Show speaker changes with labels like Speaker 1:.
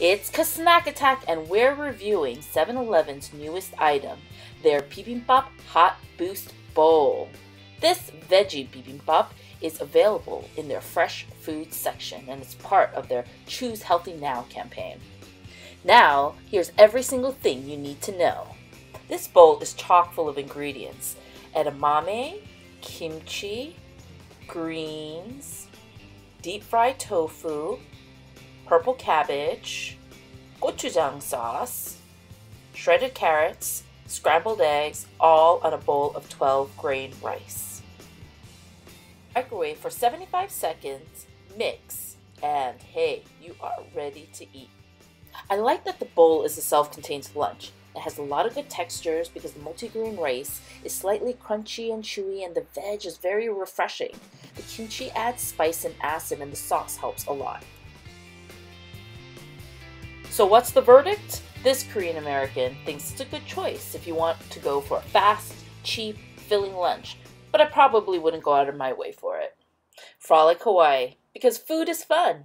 Speaker 1: It's Snack Attack, and we're reviewing 7 Eleven's newest item, their Bibimbap Hot Boost Bowl. This veggie bibimbap is available in their fresh food section and it's part of their Choose Healthy Now campaign. Now, here's every single thing you need to know. This bowl is chock full of ingredients edamame, kimchi, greens, deep fried tofu, purple cabbage, gochujang sauce, shredded carrots, scrambled eggs, all on a bowl of 12 grain rice. Microwave for 75 seconds, mix, and hey, you are ready to eat. I like that the bowl is a self contained lunch. It has a lot of good textures because the multigrain rice is slightly crunchy and chewy, and the veg is very refreshing. The kimchi adds spice and acid, and the sauce helps a lot. So, what's the verdict? This Korean American thinks it's a good choice if you want to go for a fast, cheap, filling lunch, but I probably wouldn't go out of my way for it. Frolic Hawaii, because food is fun.